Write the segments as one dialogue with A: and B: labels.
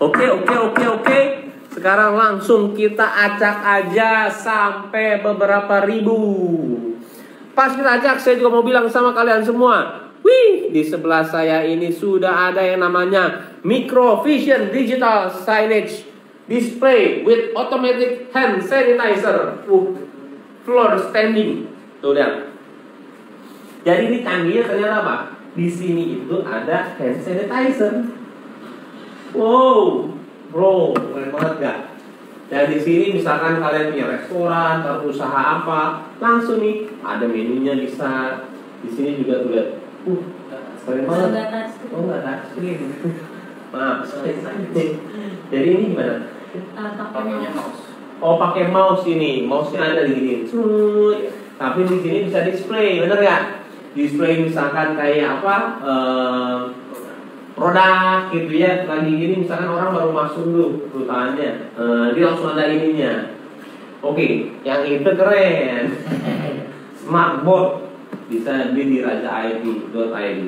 A: Oke, oke, oke, oke. Sekarang langsung kita acak aja sampai beberapa ribu. Pas kita acak, saya juga mau bilang sama kalian semua. Wih, di sebelah saya ini sudah ada yang namanya Microvision Digital Signage Display with Automatic Hand Sanitizer. Uh, floor standing. Tuh lihat. Jadi ini canggihnya ternyata apa? Di sini itu ada hand sanitizer. Wow, bro, keren banget gak? Dan di sini misalkan kalian punya restoran atau usaha apa, langsung nih ada menunya bisa. Di sini juga tuh lihat, uh, keren banget. Oh nggak touchscreen. Maaf, Jadi ini gimana?
B: Uh, pakai mouse.
A: Oh pakai mouse ini, mouse-nya ada di sini. Tapi di sini bisa display, bener nggak? Display misalkan kayak apa? eh, produk gitu ya. Lagi gini misalkan orang baru masuk dulu perusahaannya, Eh, dia langsung ada ininya. Oke, yang itu keren. Smartboard bisa beli di rajaid.id.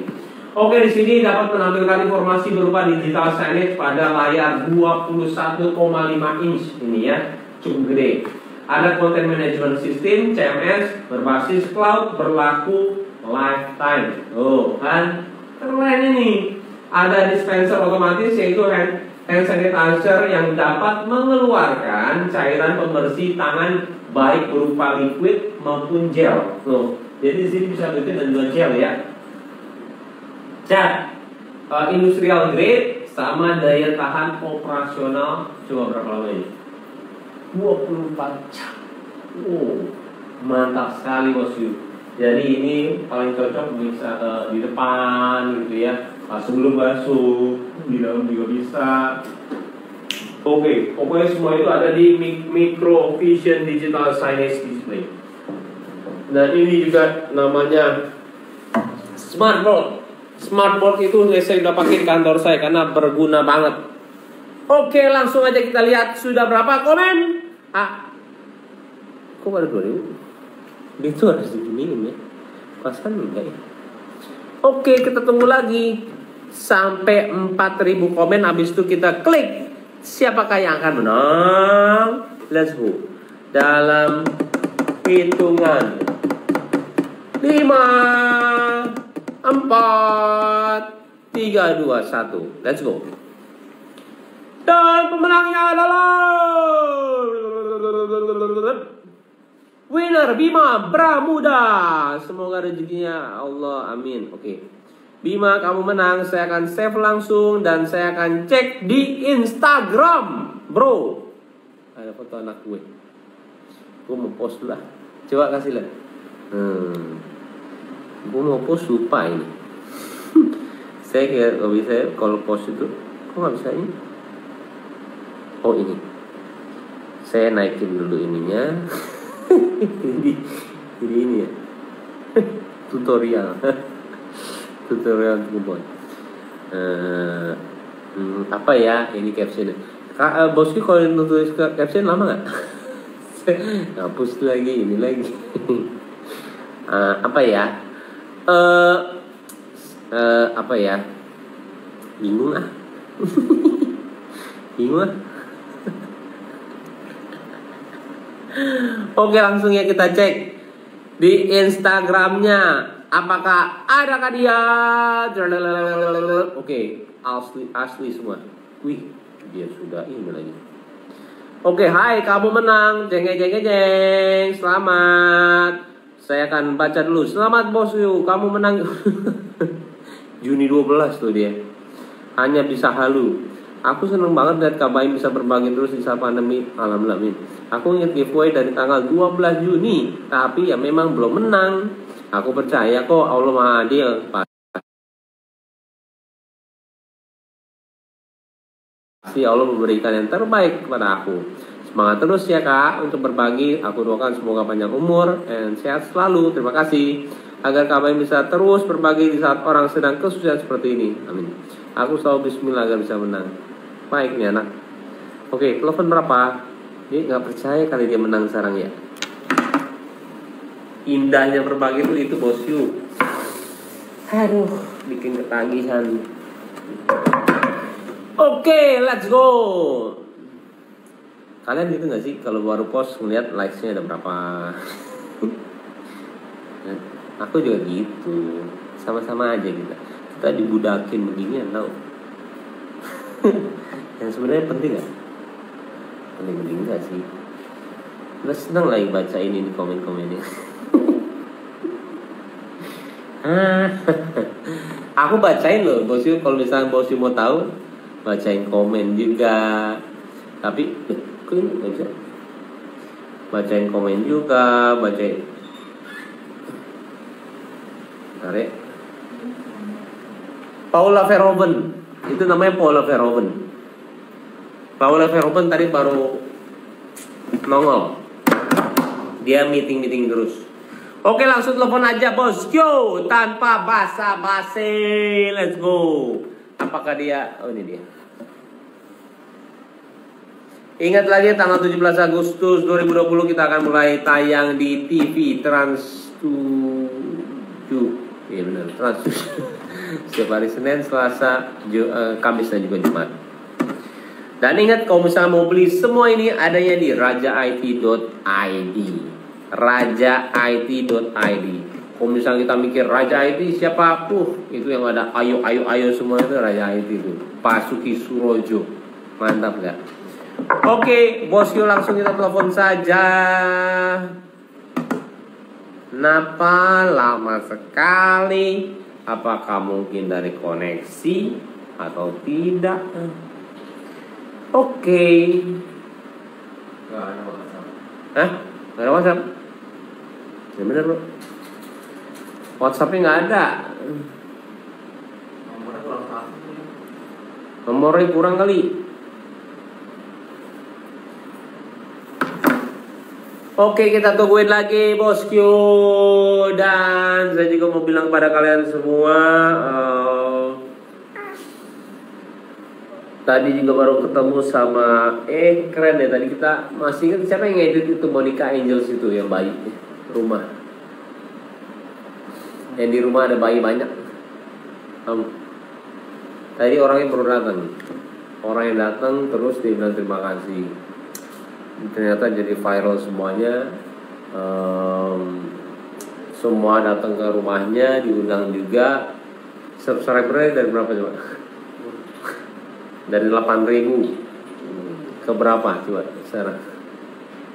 A: Oke, di sini dapat menampilkan informasi berupa digital signage pada layar 21,5 inch ini ya, cukup gede. Ada content management system CMS berbasis cloud berlaku lifetime. Oh, kan keren ini. Ada dispenser otomatis yaitu hand, hand sanitizer yang dapat mengeluarkan cairan pembersih tangan baik berupa liquid maupun gel. Tuh. Jadi di sini bisa liquid dan juga gel ya. Cat uh, industrial grade sama daya tahan operasional coba berapa lama ini? 24 jam. Wow, mantap sekali bosku. Jadi ini paling cocok bisa uh, di depan gitu ya. Pas sebelum basuh, di dalam juga bisa. Oke, pokoknya semua itu ada di Mi- Microvision Digital Signage Display. Dan ini juga namanya Smartboard. Smartboard itu saya sudah pakai di kantor saya karena berguna banget. Oke, langsung aja kita lihat sudah berapa komen. Ah, kok baru 2000? Itu harus diginiin ya. Pasan enggak ya? Oke, kita tunggu lagi sampai 4000 komen. Habis itu kita klik siapakah yang akan menang. Let's go. Dalam hitungan 5 4 3 2 1. Let's go. Dan pemenangnya adalah Winner Bima Bramuda. Semoga rezekinya Allah amin. Oke. Bima kamu menang, saya akan save langsung dan saya akan cek di Instagram, bro. Ada foto anak gue. Gue mau post lah. Coba kasih lah. Hmm. Gue mau post lupa ini. saya kayak kalau bisa kalau post itu, kok nggak bisa ini? Oh ini. Saya naikin dulu ininya. jadi, jadi ini ya. Tutorial. Tutorial ngebuat. Eh, hmm, apa ya ini captionnya? Kak, eh, bosku kalau nulis caption lama nggak? Hapus lagi ini lagi. Eh, apa ya? Eh, eh, apa ya? Bingung ah. Bingung ah. Oke langsung ya kita cek di Instagramnya apakah adakah dia? Oke asli asli semua. Wih dia sudah ini lagi. Oke hai kamu menang. Jeng jeng jeng Selamat. Saya akan baca dulu. Selamat bosku kamu menang. Juni 12 tuh dia. Hanya bisa halu. Aku seneng banget lihat Kak Baim bisa berbagi terus di saat pandemi. Alhamdulillah. Aku ingat giveaway dari tanggal 12 Juni. Tapi ya memang belum menang Aku percaya kok Allah Maha Adil Pasti Allah memberikan yang terbaik kepada aku. Semangat terus ya kak untuk berbagi. Aku doakan semoga panjang umur dan sehat selalu. Terima kasih. Agar Baim bisa terus berbagi di saat orang sedang kesusahan seperti ini. Amin. Aku selalu bismillah agar bisa menang. Baik nih anak. Oke, telepon berapa? Dia nggak percaya kali dia menang sekarang ya Indahnya berbagi itu itu bosku Aduh, bikin ketagihan Oke, let's go. Kalian gitu nggak sih kalau baru post ngeliat likes-nya ada berapa? Aku juga gitu. Sama-sama aja kita. Kita dibudakin beginian tau. Yang sebenarnya penting nggak? Penting-penting nggak sih? Gue seneng lagi baca ini di komen-komennya. Ah, aku bacain loh, bosnya kalau misalnya bosnya mau tahu, bacain komen juga. Tapi, ini nggak bisa? Bacain komen juga, bacain. Tarik. Paula Verhoeven, itu namanya Paula Verhoeven. Paula Verhoeven tadi baru nongol. Dia meeting-meeting terus. Oke langsung telepon aja bos. Yo tanpa basa-basi. Let's go. Apakah dia? Oh ini dia. Ingat lagi tanggal 17 Agustus 2020 kita akan mulai tayang di TV Trans 7 Iya benar. Trans 7 Setiap hari Senin, Selasa, Ju, uh, Kamis dan juga Jumat. Dan ingat kalau misalnya mau beli semua ini adanya di rajait.id rajait.id. Kalau misalnya kita mikir Raja IT siapa? Uh, itu yang ada ayo ayo ayo semua itu Raja IT itu. Pasuki Surojo. Mantap gak? Oke, bos yuk langsung kita telepon saja. Napa lama sekali? Apakah mungkin dari koneksi atau tidak? Oke. Hah? Gak ada WhatsApp? Ya bener bro. Whatsappnya nggak ada. Nomornya kurang kali. Oke kita tungguin lagi bosku Dan saya juga mau bilang pada kalian semua uh, Tadi juga baru ketemu sama Eh keren deh tadi kita Masih ingat siapa yang ngedit itu Monica Angels itu yang bayi Rumah. Yang di rumah ada bayi banyak. Um, Tadi orangnya baru datang. Orang yang datang terus dia bilang terima kasih. Ternyata jadi viral semuanya. Um, Semua datang ke rumahnya Diundang juga. Subscribernya dari berapa coba? dari 8000 ke berapa coba? Sekarang.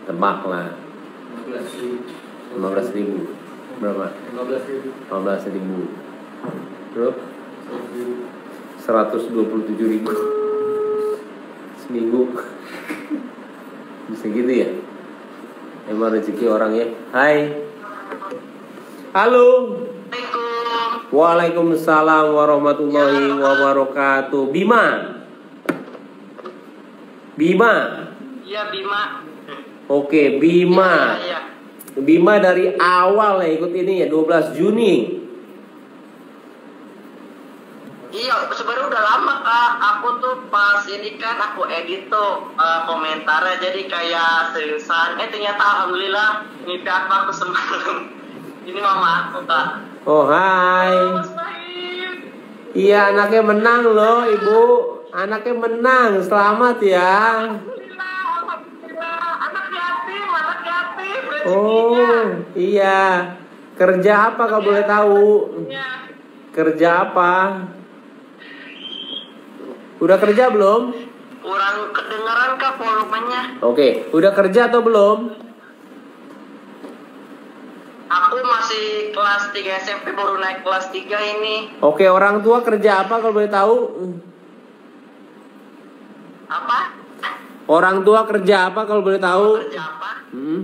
A: Tebak lah. 15 ribu. Berapa? 15 ribu. terus? 127 ribu. Seminggu. Bisa gitu ya? Emang rezeki orangnya hai. Halo. Waalaikumsalam warahmatullahi wabarakatuh. Bima. Bima.
C: Iya Bima.
A: Oke Bima.
C: Iya, iya.
A: Bima dari awal ya ikut ini ya 12 Juni.
C: Iya, sebenarnya udah lama kak. Aku tuh pas ini kan aku edit tuh uh, komentarnya jadi kayak seriusan. Eh ternyata alhamdulillah mimpi aku aku semalam. Ini mama aku kak.
A: Oh hai.
C: Halo, Mas Fahim.
A: Iya anaknya menang loh ibu. Anaknya menang. Selamat ya. Oh iya. Kerja apa kalau boleh tahu?
C: Iya.
A: Kerja apa? Udah kerja belum?
C: Kurang kedengeran kak volumenya.
A: Oke, udah kerja atau belum?
C: Aku masih kelas 3 SMP baru naik kelas 3 ini.
A: Oke, orang tua kerja apa kalau boleh tahu?
C: Apa?
A: Orang tua kerja apa kalau boleh tahu?
C: Kerja apa?
A: Hmm.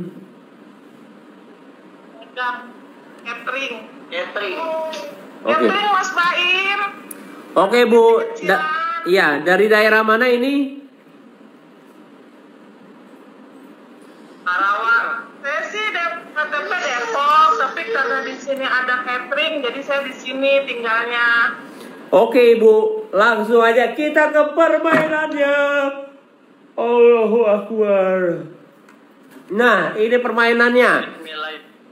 C: Catering. Catering.
A: Oke.
C: Catering Mas Baim.
A: Oke Bu, Da- iya dari daerah mana ini?
C: Karawang. Saya sih Dep- KTP Depok, tapi karena di sini ada catering, jadi saya di sini tinggalnya.
A: Oke Bu, langsung aja kita ke permainannya. Allahu Akbar. Nah, ini permainannya.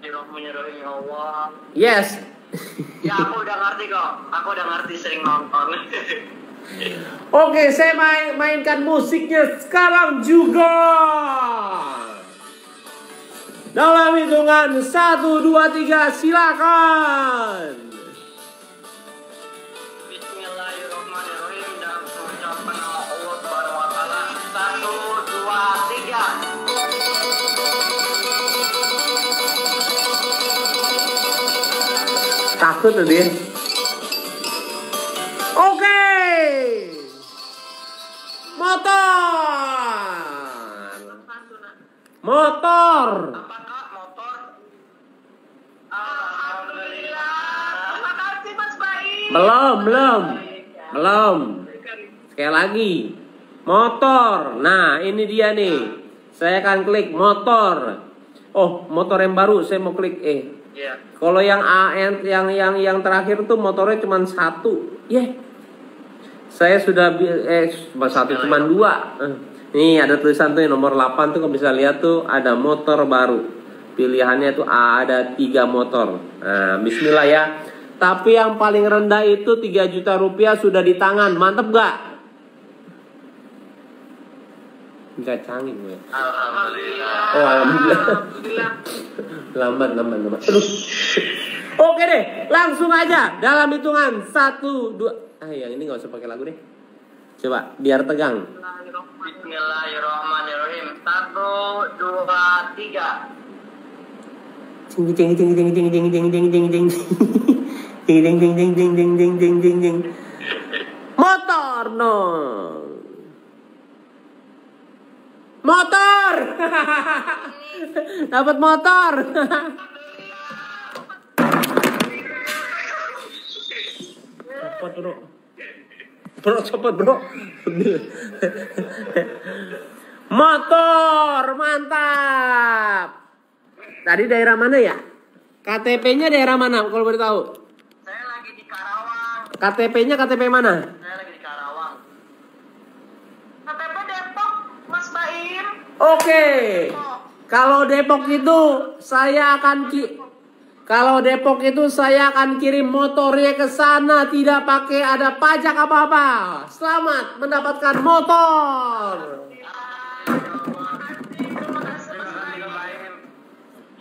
C: Ya Allah.
A: Yes.
C: Ya aku udah ngerti kok. Aku udah ngerti sering nonton.
A: Oke, saya main, mainkan musiknya sekarang juga. Dalam hitungan 1, 2, 3, silakan. Takut tuh dia. Oke. Motor. Motor. Belum, belum. Belum. Sekali lagi. Motor. Nah, ini dia nih. Saya akan klik motor. Oh, motor yang baru saya mau klik eh.
C: Iya.
A: Kalau yang A yang yang yang, terakhir tuh motornya cuma satu. Yeah. Saya sudah eh cuma satu cuma dua. Eh, Nih ada tulisan tuh nomor 8 tuh kalau bisa lihat tuh ada motor baru. Pilihannya tuh ada tiga motor. Nah, bismillah ya. Tapi yang paling rendah itu 3 juta rupiah sudah di tangan. Mantep gak? Enggak canggih gue.
C: Alhamdulillah.
A: Oh, alhamdulillah.
C: Alhamdulillah.
A: lambat lambat lambat Aduh. oke deh langsung aja dalam hitungan satu dua ah yang ini nggak usah pakai lagu deh coba biar tegang
C: Bismillahirrahmanirrahim. Satu, dua, tiga.
A: Jing jing jing jing jing jing jing jing jing jing jing jing jing jing jing jing jing motor no motor! Dapat motor! Cepat bro. Bro cepat bro. Motor mantap! Tadi daerah mana ya? KTP-nya daerah mana kalau boleh tahu?
C: Saya lagi di Karawang.
A: KTP-nya KTP mana?
C: Saya lagi di Karawang. KTP Depok, Mas Baim.
A: Oke. Kalau Depok itu saya akan ki kalau Depok itu saya akan kirim motornya ke sana tidak pakai ada pajak apa-apa. Selamat mendapatkan motor.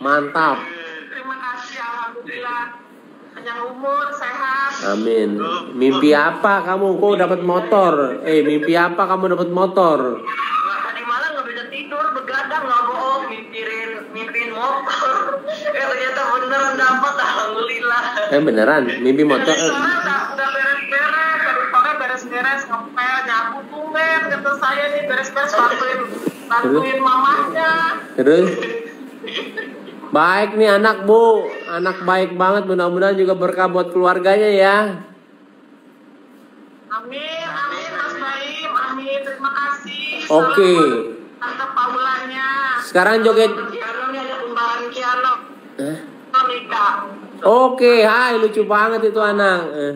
A: Mantap.
C: Terima kasih, Alhamdulillah. Panjang umur, sehat.
A: Amin. Mimpi apa kamu kok dapat motor? Eh, mimpi apa kamu dapat motor?
C: Nggak tadi malam nggak bisa tidur, begadang nggak bohong, mimpiin mimpiin motor. eh ternyata bener dapat, alhamdulillah.
A: Eh beneran, mimpi motor. Eh,
C: udah beres-beres, tadi sore beres-beres, ngepel, nyapu tumben, kata saya nih beres-beres bantuin bantuin mamanya.
A: Terus Baik nih anak bu Anak baik banget Mudah-mudahan juga berkah buat keluarganya ya
C: Amin, amin Mas Baim, amin, terima kasih.
A: Oke.
C: Tante Paulanya.
A: Sekarang joget
C: Kiano ada undangan Kiano.
A: Eh? Oke hai lucu banget itu anak Eh.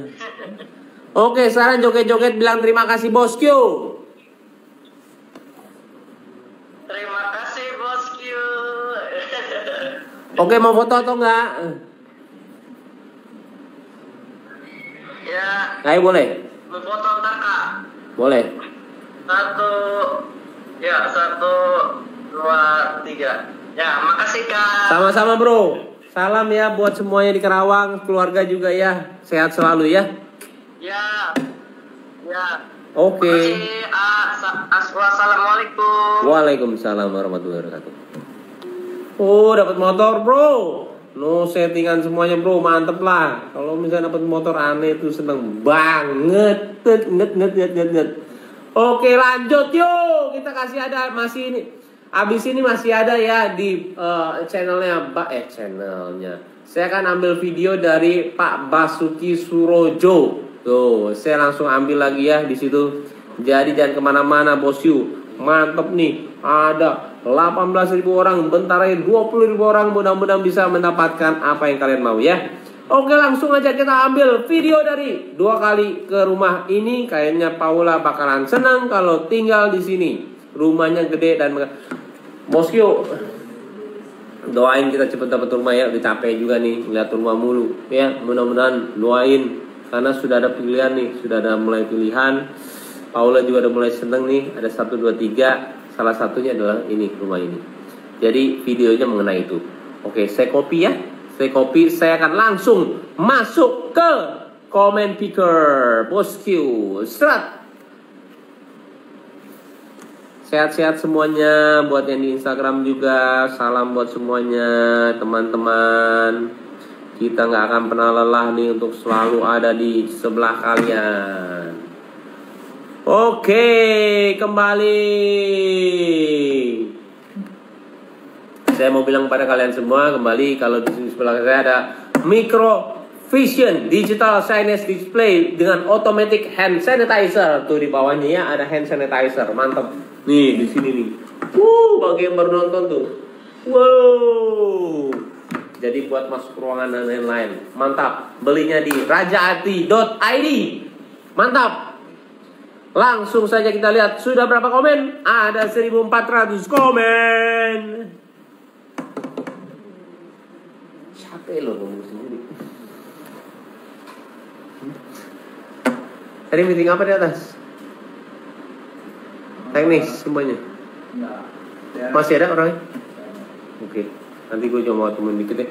A: Oke sekarang joget-joget bilang terima kasih bosku
C: Terima kasih bosku.
A: Oke mau foto atau enggak?
C: Ya,
A: Ayo boleh
C: mau foto ntar kak.
A: Boleh
C: Satu, ya satu, dua, tiga. Ya, makasih kak.
A: Sama-sama bro Salam ya buat semuanya di Kerawang Keluarga juga ya Sehat selalu ya
C: Ya, ya.
A: Oke
C: Makasih. Ah, sa- as- Wassalamualaikum.
A: Waalaikumsalam warahmatullahi wabarakatuh. Oh, dapat motor, Bro. No settingan semuanya, Bro. Mantep lah. Kalau misalnya dapat motor aneh itu seneng banget. Net, net, net, net, net. Oke, lanjut yuk. Kita kasih ada masih ini. Abis ini masih ada ya di eh, channelnya Mbak eh channelnya. Saya akan ambil video dari Pak Basuki Surojo. Tuh, saya langsung ambil lagi ya di situ. Jadi jangan ke mana-mana bosku. Mantep nih. Ada 18.000 orang, bentar aja 20.000 orang. Mudah-mudahan bisa mendapatkan apa yang kalian mau ya. Oke langsung aja kita ambil video dari dua kali ke rumah ini. Kayaknya Paula bakalan senang kalau tinggal di sini. Rumahnya gede dan bosku doain kita cepet dapat rumah ya. Udah capek juga nih ngeliat rumah mulu. Ya. Mudah-mudahan doain karena sudah ada pilihan nih sudah ada mulai pilihan. Paula juga udah mulai seneng nih ada satu dua tiga. Salah satunya adalah ini rumah ini. Jadi videonya mengenai itu. Oke saya copy ya. Saya copy saya akan langsung masuk ke comment picker. Bosku serat Sehat-sehat semuanya buat yang di Instagram juga. Salam buat semuanya teman-teman. Kita nggak akan pernah lelah nih untuk selalu ada di sebelah kalian. Oke, kembali. Saya mau bilang pada kalian semua kembali kalau di sebelah saya ada micro Vision Digital Signage Display dengan automatic hand sanitizer. Tuh di bawahnya ya ada hand sanitizer. Mantap. Nih di sini nih. Wuh, bagi yang baru nonton tuh. Wow. Jadi buat masuk ruangan dan lain-lain. Mantap. Belinya di rajaati.id. Mantap. Langsung saja kita lihat sudah berapa komen? Ada 1400 komen. Capek loh ngomong sendiri. Tadi meeting apa di atas? Teknis semuanya. Masih ada orangnya? Oke. Nanti gue coba temuin dikit deh.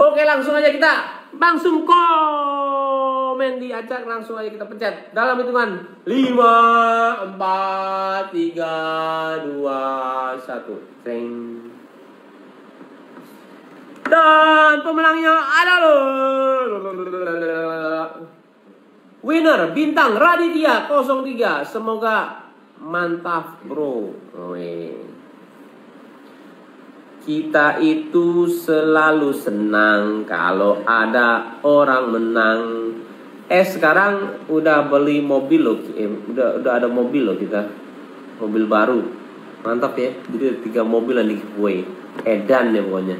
A: Oke langsung aja kita langsung komen di acak langsung aja kita pencet dalam hitungan 5 4 3 2 1 Ceng. Dan pemenangnya adalah Winner bintang Raditya 03. Semoga mantap, Bro. Kita itu selalu senang kalau ada orang menang. Eh sekarang udah beli mobil loh, eh, udah udah ada mobil loh kita, mobil baru, mantap ya. Jadi tiga mobil yang di giveaway, edan ya pokoknya.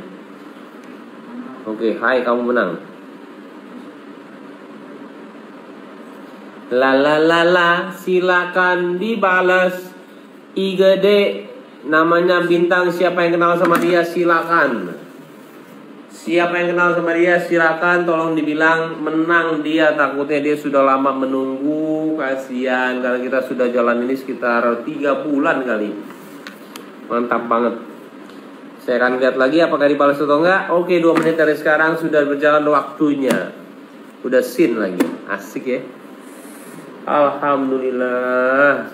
A: Oke, hai kamu menang. La la la la, silakan dibalas. IGD namanya bintang siapa yang kenal sama dia silakan. Siapa yang kenal sama dia silakan. Tolong dibilang menang dia takutnya dia sudah lama menunggu. Kasihan karena kita sudah jalan ini sekitar tiga bulan kali. Mantap banget. Saya akan lihat lagi apakah dibalas atau enggak. Oke dua menit dari sekarang sudah berjalan waktunya. Udah sin lagi. Asik ya Alhamdulillah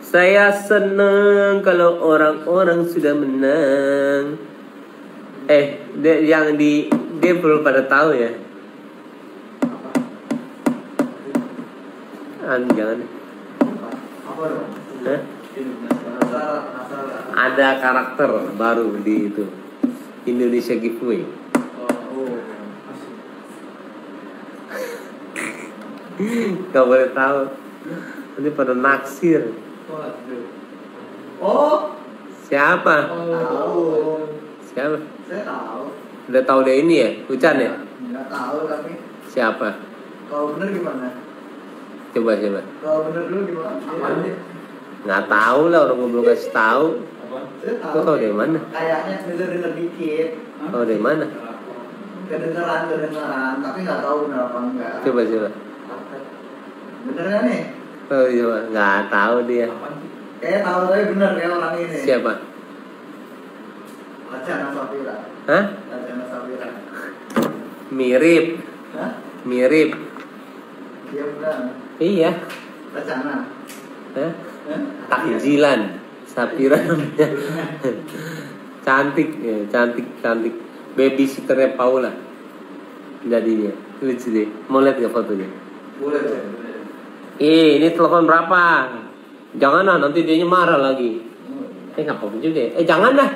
A: Saya senang kalau orang-orang sudah menang Eh, yang di dia belum pada tahu ya. An jangan. Hah? Ada karakter baru di itu Indonesia giveaway.
D: Oh,
A: Gak boleh tahu. Nanti pada naksir.
D: Waduh. Oh,
A: Siapa?
D: tahu.
A: Siapa?
D: Saya tahu.
A: Udah tahu deh ini ya, Ucan ya?
D: Nggak tahu tapi
A: Siapa?
D: kalau bener gimana?
A: Coba coba.
D: Kalau bener dulu gimana? Iya.
A: Nggak tahu lah orang gue belum kasih tahu.
D: Saya tahu.
A: Dari mana?
D: Kayaknya denger-denger dikit.
A: Tahu dari mana?
D: Kedengeran, kedengeran, tapi nggak tahu bener apa enggak.
A: Coba coba.
D: Bener nggak nih?
A: Oh coba. Nggak tahu dia.
D: Kayaknya tahu tapi bener ya orang ini.
A: Siapa?
D: Rajana Safira.
A: Hah?
D: Rajana Safira.
A: Mirip.
D: Hah?
A: Mirip.
D: Iya benar.
A: Iya.
D: Rajana.
A: Hah?
D: Hah?
A: Takjilan. Sapira namanya. cantik ya, cantik, cantik. Babysitternya Paula. Jadinya. Lucu deh. Mau lihat gak fotonya?
D: Boleh, boleh.
A: Eh, ini telepon berapa? Jangan lah, nanti dia marah lagi. Eh, nggak apa-apa juga ya. Eh, jangan dah.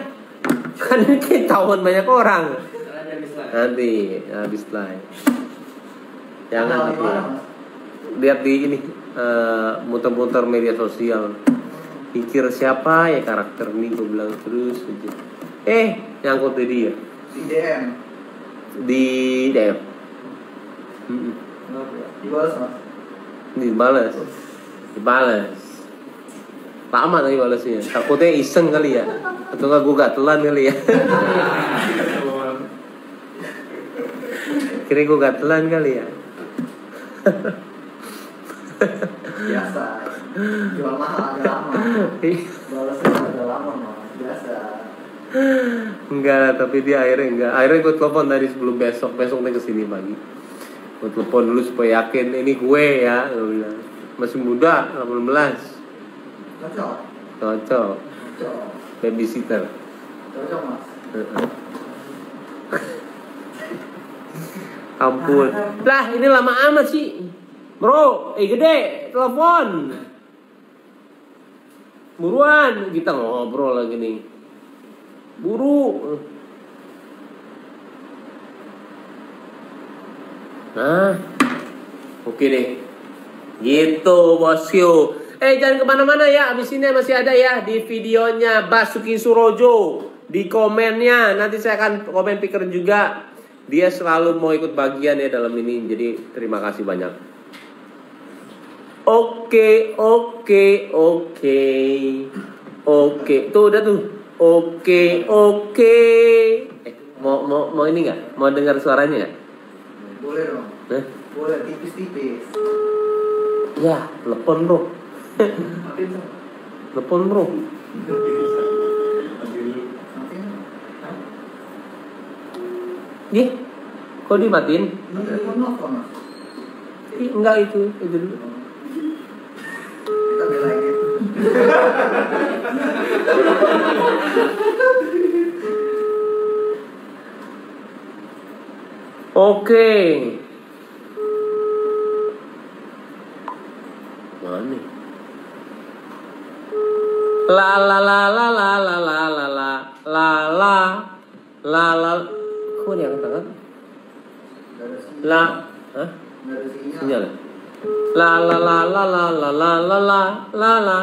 A: Kan ini ketahuan banyak orang. Nanti, habis live. Jangan nanti. Lihat di ini, eh, muter-muter media sosial. Pikir siapa ya karakter ini, gue bilang terus aja. Eh, nyangkut di dia.
D: Di DM.
A: Di DM. Mm-mm.
D: Dibalas mas.
A: Dibalas. Dibalas. Lama tadi balasnya. Takutnya iseng kali ya. Atau enggak gue gatelan kali ya. Kira gue gatelan kali ya.
D: Biasa. Jual mahal agak lama. Balasnya agak lama mah. Biasa.
A: enggak lah, tapi dia akhirnya enggak. Akhirnya gue telepon tadi sebelum besok, besok dia ke sini pagi. Gue telepon dulu supaya yakin ini gue ya. Gue bilang. Masih muda, 18.
D: Cocok.
A: Cocok.
D: Cocok.
A: Babysitter.
D: Cocok mas.
A: Ampun. Lah, ini lama amat sih. Bro, eh gede, telepon. Buruan, kita ngobrol lagi nih. Buru. Nah, oke deh. Gitu, bosku. Eh, jangan ke mana-mana ya. Abis ini masih ada ya di videonya Basuki Surojo. Di komennya, nanti saya akan komen picker juga. Dia selalu mau ikut bagian ya dalam ini. Jadi, terima kasih banyak. Oke, oke, oke. Oke, tuh udah tuh. Oke, oke. Eh, mau mau mau ini nggak? Mau dengar suaranya nggak?
D: Boleh dong.
A: Hah?
D: Boleh tipis-tipis.
A: Ya, telepon bro. Telepon bro. Ih, kok dimatiin? Ih, enggak itu, itu dulu.
D: Kita belain
A: Oke. Mana? La la la la la la la la la la la la la Kok dia angkat tangan? La Hah?
D: Sinyal.
A: Ya? La la la la la la la la la la la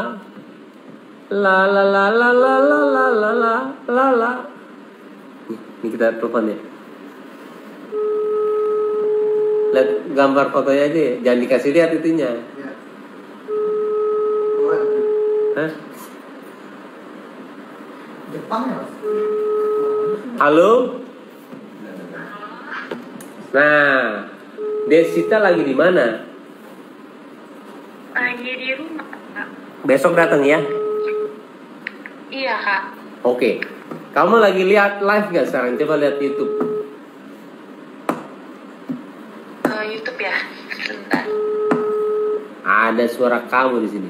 A: La la la la la la la la la la Ini kita telepon ya Lihat gambar fotonya aja ya. Jangan dikasih lihat itunya
D: Ya. Waduh.
A: Hah?
D: Jepang ya mas?
A: Halo? Nah Desita lagi di mana?
B: Lagi di rumah, Kak.
A: Besok datang ya?
B: Iya, Kak.
A: Oke. Kamu lagi lihat live gak sekarang? Coba lihat YouTube.
B: Ke YouTube ya. Sebentar.
A: Ada suara kamu di sini.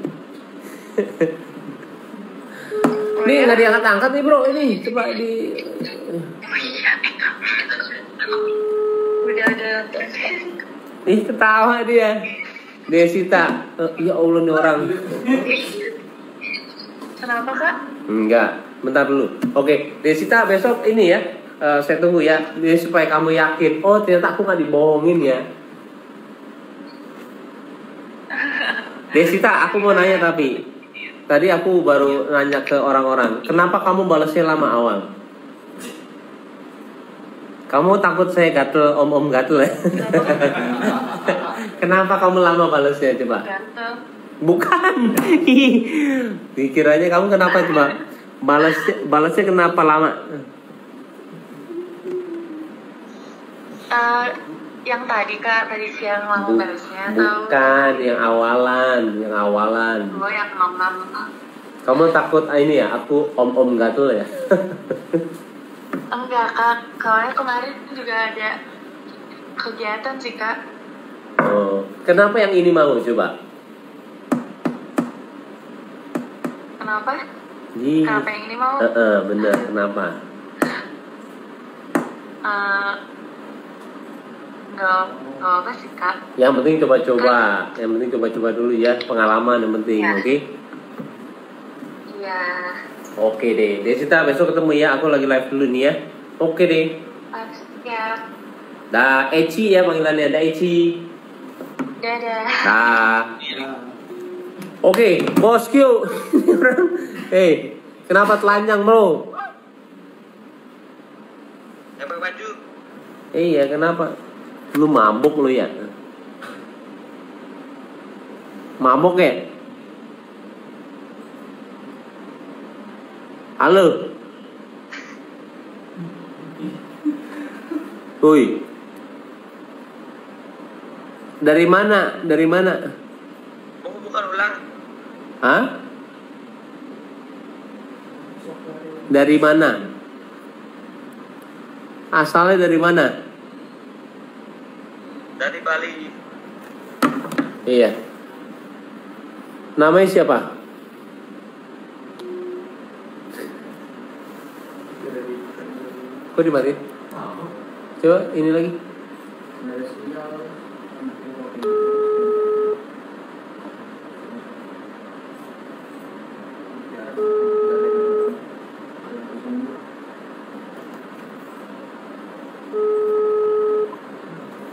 B: Oh,
A: Nih
B: ya?
A: nggak diangkat-angkat nih bro. Ini coba di.
B: Oh, iya. Udah ada.
A: Ih ketawa dia. Desita. Eh, ya Allah nih orang.
B: Kenapa, Kak?
A: Enggak. Bentar dulu. Oke. Desita besok ini ya. eh, saya tunggu ya. Ini supaya kamu yakin. Oh ternyata aku nggak dibohongin ya. Desita, aku mau nanya tapi tadi aku baru nanya ke orang-orang, kenapa kamu balasnya lama awal? Kamu takut saya gatel, om-om gatel ya? kenapa kamu lama balasnya coba?
B: Gatel.
A: Bukan. Ih, Dikiranya kamu kenapa coba? Balasnya, balasnya kenapa lama?
B: Eh, yang tadi, Kak. Tadi siang balasnya. Atau
A: Bukan, yang awalan, yang awalan.
B: Gue yang malam.
A: Kamu takut ah, ini ya? Aku om-om gatel ya?
B: Enggak, Kak. Soalnya kemarin juga ada kegiatan sih, Kak.
A: Oh, kenapa yang ini mau coba?
B: Kenapa?
A: Ih,
B: Kenapa yang ini mau?
A: eh, bener, kenapa?
B: Eh, Enggak, enggak apa sih, Kak.
A: Yang penting coba-coba, yang penting coba-coba dulu ya, pengalaman yang penting,
B: Ya.
A: oke?
B: Iya.
A: Oke deh, Desita besok ketemu ya, aku lagi live dulu nih ya. Oke deh.
B: Ah, Ya.
A: Da Eci ya panggilannya, Da Eci.
B: Dadah.
A: Dah.
D: Ya.
A: Oke, bos Q. Hei, kenapa telanjang bro?
C: Ya pakai baju.
A: Iya, kenapa? Lu mabuk lu ya? Mabuk ya? Halo? Woi, Dari mana? Dari mana?
C: Oh, bukan ulang.
A: Hah? Dari mana? Asalnya dari mana?
C: Dari Bali.
A: Iya. Namanya siapa? Kok dimatiin? Coba ini lagi.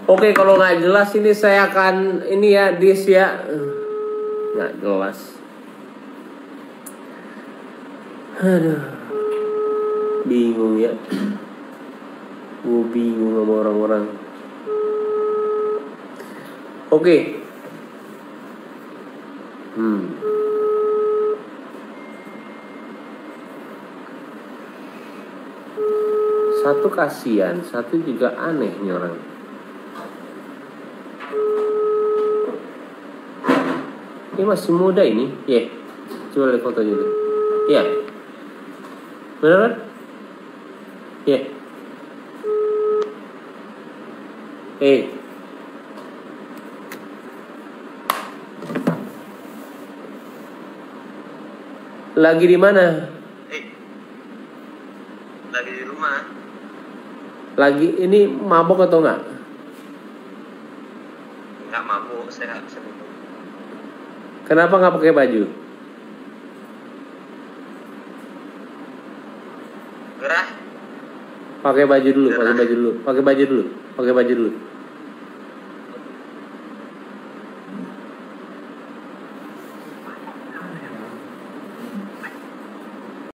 A: Oke, kalau nggak jelas ini saya akan ini ya dis ya nggak jelas. Aduh, bingung ya. Gue bingung sama orang-orang. Oke. Hmm. Satu kasihan, satu juga aneh nih orang. Ini masih muda ini, ya. Coba lihat fotonya dulu. Iya. Benar kan? Iya. Eh. Lagi di mana?
C: Eh. Lagi di rumah.
A: Lagi ini mabok atau enggak?
C: Nggak mabuk, saya nggak bisa minum.
A: Kenapa nggak pakai baju?
C: Gerah.
A: Pakai baju dulu, pakai baju dulu, pakai baju dulu, pakai baju dulu.